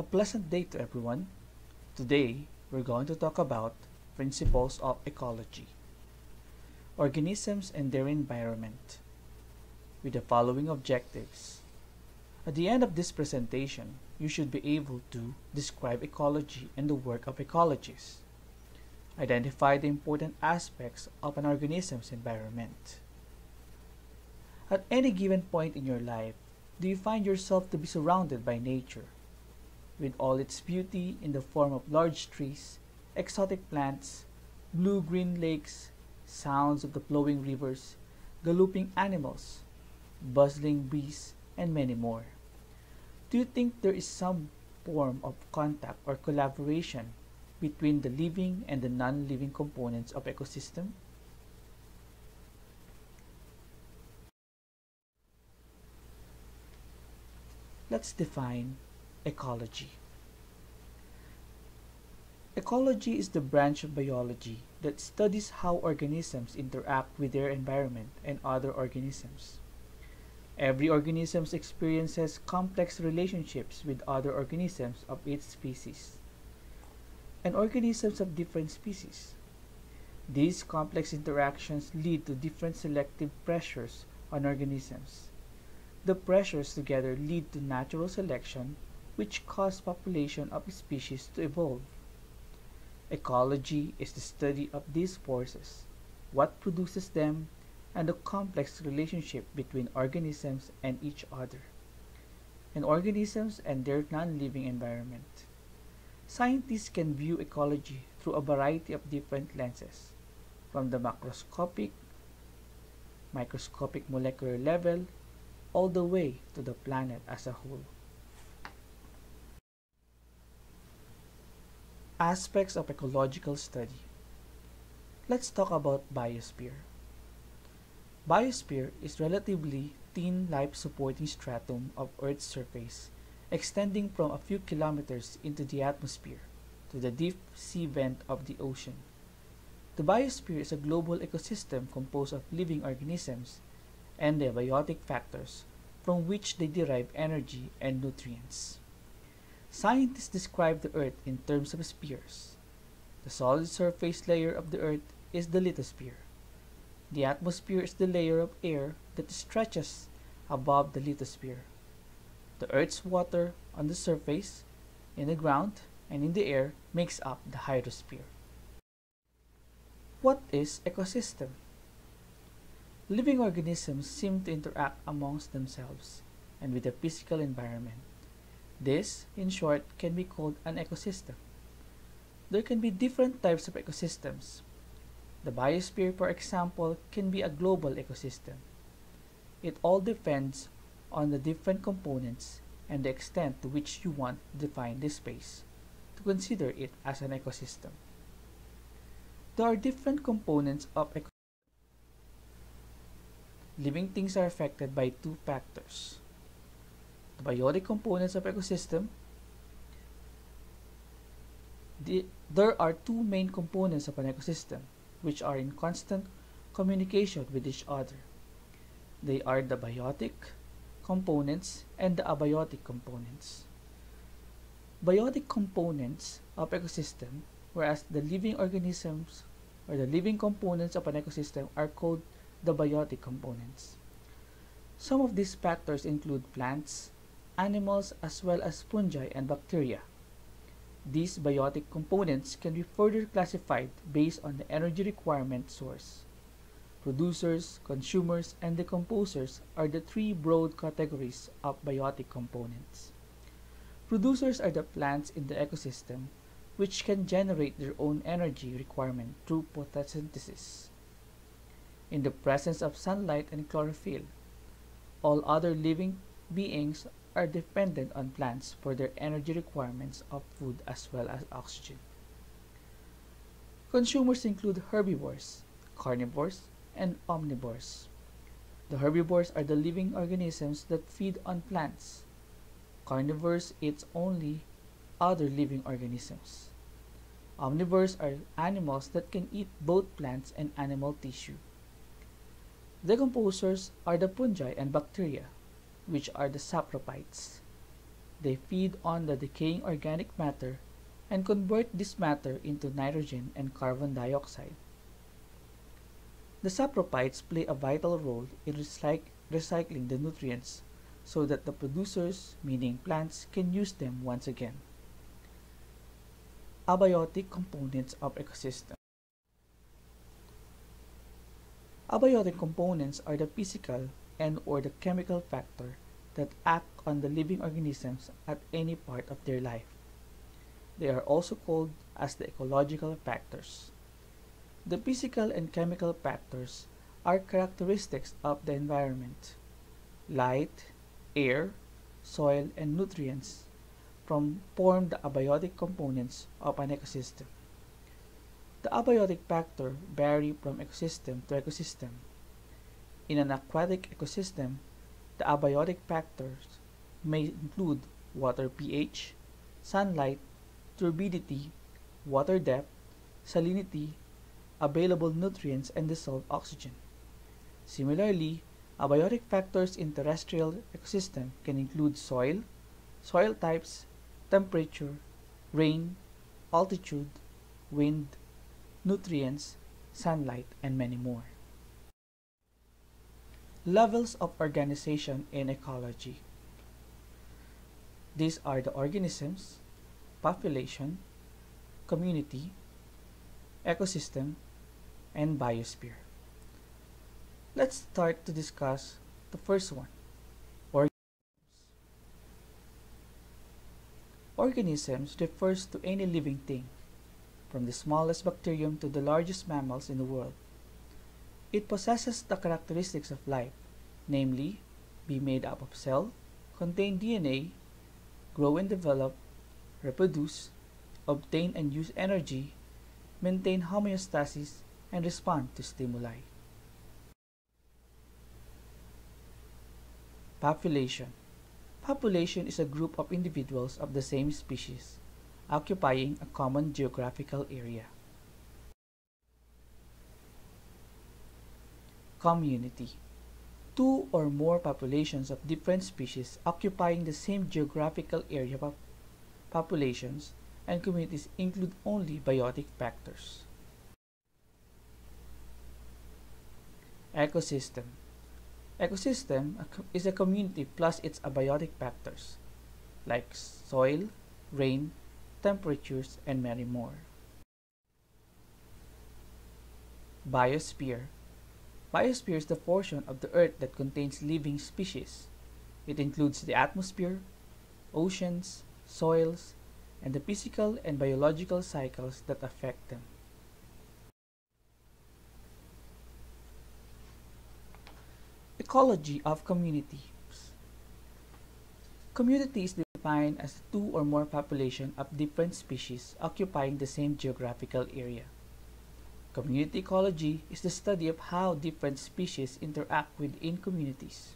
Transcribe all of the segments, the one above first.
A pleasant day to everyone. Today, we're going to talk about principles of ecology, organisms and their environment, with the following objectives. At the end of this presentation, you should be able to describe ecology and the work of ecologists, identify the important aspects of an organism's environment. At any given point in your life, do you find yourself to be surrounded by nature, with all its beauty in the form of large trees, exotic plants, blue-green lakes, sounds of the flowing rivers, galloping animals, bustling bees, and many more? Do you think there is some form of contact or collaboration between the living and the non-living components of ecosystem? Let's define ecology. Ecology is the branch of biology that studies how organisms interact with their environment and other organisms. Every organism experiences complex relationships with other organisms of its species and organisms of different species. These complex interactions lead to different selective pressures on organisms. The pressures together lead to natural selection, which cause population of species to evolve. Ecology is the study of these forces, what produces them, and the complex relationship between organisms and each other, and organisms and their non-living environment. Scientists can view ecology through a variety of different lenses, from the macroscopic, microscopic molecular level, all the way to the planet as a whole. Aspects of ecological study. Let's talk about biosphere. Biosphere is relatively thin life supporting stratum of Earth's surface extending from a few kilometers into the atmosphere to the deep sea vent of the ocean. The biosphere is a global ecosystem composed of living organisms and the abiotic factors from which they derive energy and nutrients. Scientists describe the Earth in terms of spheres. The solid surface layer of the Earth is the lithosphere. The atmosphere is the layer of air that stretches above the lithosphere. The Earth's water on the surface, in the ground, and in the air makes up the hydrosphere. What is ecosystem? Living organisms seem to interact amongst themselves and with the physical environment. This, in short, can be called an ecosystem. There can be different types of ecosystems. The biosphere, for example, can be a global ecosystem. It all depends on the different components and the extent to which you want to define this space to consider it as an ecosystem. There are different components of ecosystem living things are affected by two factors. Biotic components of ecosystem. The, there are two main components of an ecosystem which are in constant communication with each other. They are the biotic components and the abiotic components. Biotic components of ecosystem, whereas the living organisms or the living components of an ecosystem are called the biotic components. Some of these factors include plants, animals, as well as fungi and bacteria. These biotic components can be further classified based on the energy requirement source. Producers, consumers, and decomposers are the three broad categories of biotic components. Producers are the plants in the ecosystem which can generate their own energy requirement through photosynthesis in the presence of sunlight and chlorophyll. All other living beings are dependent on plants for their energy requirements of food as well as oxygen. Consumers include herbivores, carnivores, and omnivores. The herbivores are the living organisms that feed on plants. Carnivores eat only other living organisms. Omnivores are animals that can eat both plants and animal tissue. Decomposers are the fungi and bacteria, which are the saprophytes. they feed on the decaying organic matter and convert this matter into nitrogen and carbon dioxide. The saprophytes play a vital role in recyc recycling the nutrients so that the producers, meaning plants, can use them once again. Abiotic components of ecosystem. Abiotic components are the physical and or the chemical factor that act on the living organisms at any part of their life. They are also called as the ecological factors. The physical and chemical factors are characteristics of the environment. Light, air, soil, and nutrients from form the abiotic components of an ecosystem. The abiotic factor vary from ecosystem to ecosystem. In an aquatic ecosystem, the abiotic factors may include water pH, sunlight, turbidity, water depth, salinity, available nutrients, and dissolved oxygen. Similarly, abiotic factors in terrestrial ecosystem can include soil, soil types, temperature, rain, altitude, wind, nutrients, sunlight, and many more. Levels of organization in ecology. These are the organisms, population, community, ecosystem, and biosphere. Let's start to discuss the first one, organisms. Organisms refers to any living thing, from the smallest bacterium to the largest mammals in the world. It possesses the characteristics of life, namely, be made up of cell, contain DNA, grow and develop, reproduce, obtain and use energy, maintain homeostasis, and respond to stimuli. Population Population is a group of individuals of the same species, occupying a common geographical area. Community Two or more populations of different species occupying the same geographical area of populations and communities include only biotic factors. Ecosystem Ecosystem is a community plus its abiotic factors, like soil, rain, temperatures, and many more. Biosphere Biosphere is the portion of the Earth that contains living species. It includes the atmosphere, oceans, soils, and the physical and biological cycles that affect them. Ecology of communities. Community is defined as two or more population of different species occupying the same geographical area. Community ecology is the study of how different species interact within communities.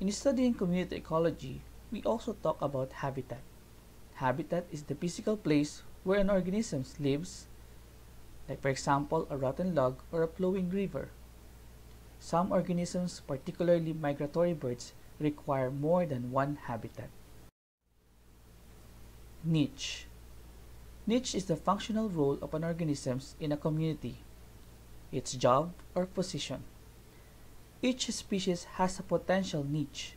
In studying community ecology, we also talk about habitat. Habitat is the physical place where an organism lives, like for example a rotten log or a flowing river. Some organisms, particularly migratory birds, require more than one habitat. Niche Niche is the functional role of an organism in a community, its job or position. Each species has a potential niche,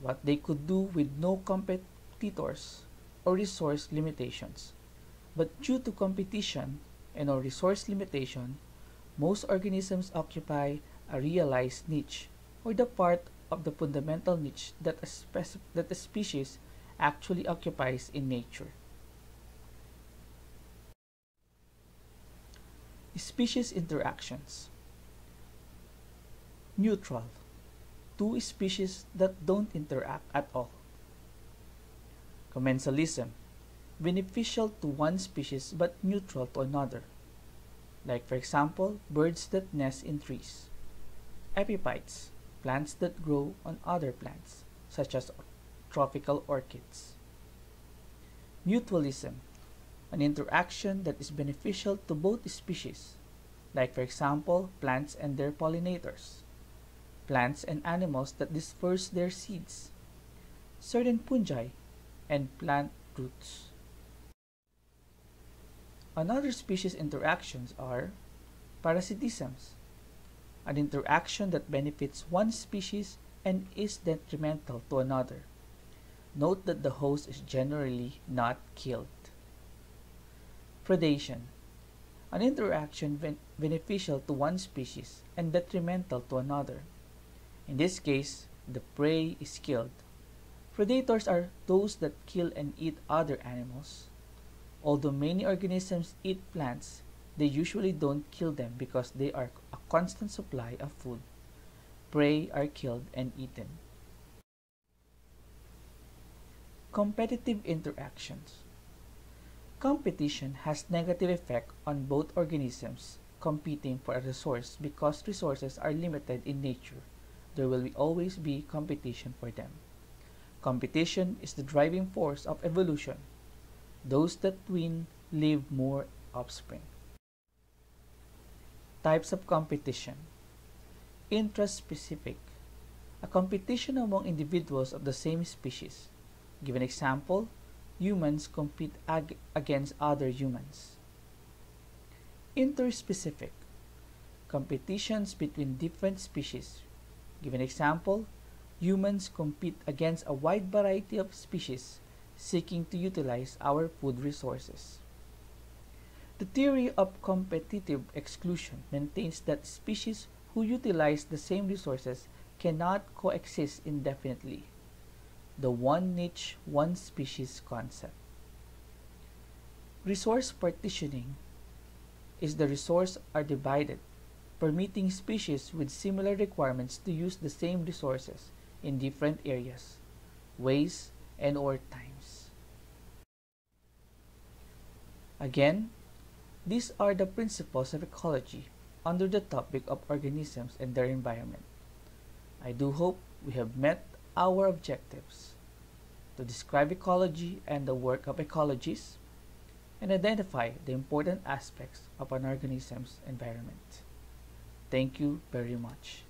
what they could do with no competitors or resource limitations. But due to competition and or resource limitation, most organisms occupy a realized niche, or the part of the fundamental niche that a, that a species actually occupies in nature. Species interactions. Neutral. Two species that don't interact at all. Commensalism. Beneficial to one species but neutral to another. Like for example, birds that nest in trees. Epiphytes, plants that grow on other plants, such as tropical orchids. Mutualism, an interaction that is beneficial to both species, like for example, plants and their pollinators. plants and animals that disperse their seeds, certain fungi, and plant roots. Another species interactions are parasitisms, an interaction that benefits one species and is detrimental to another. Note that the host is generally not killed. Predation, an interaction ben beneficial to one species and detrimental to another. In this case, the prey is killed. Predators are those that kill and eat other animals. Although many organisms eat plants, they usually don't kill them because they are a constant supply of food. Prey are killed and eaten. Competitive interactions. Competition has negative effect on both organisms competing for a resource because resources are limited in nature. There will always be competition for them. Competition is the driving force of evolution. Those that win leave more offspring. Types of competition. Intraspecific. A competition among individuals of the same species. Give an example. Humans compete ag against other humans. Interspecific. Competitions between different species. Give an example. Humans compete against a wide variety of species seeking to utilize our food resources. The theory of competitive exclusion maintains that species who utilize the same resources cannot coexist indefinitely. The one niche, one species concept. Resource partitioning is the resource are divided, permitting species with similar requirements to use the same resources in different areas, ways, and or times. Again, these are the principles of ecology under the topic of organisms and their environment. I do hope we have met our objectives to describe ecology and the work of ecologists and identify the important aspects of an organism's environment. Thank you very much.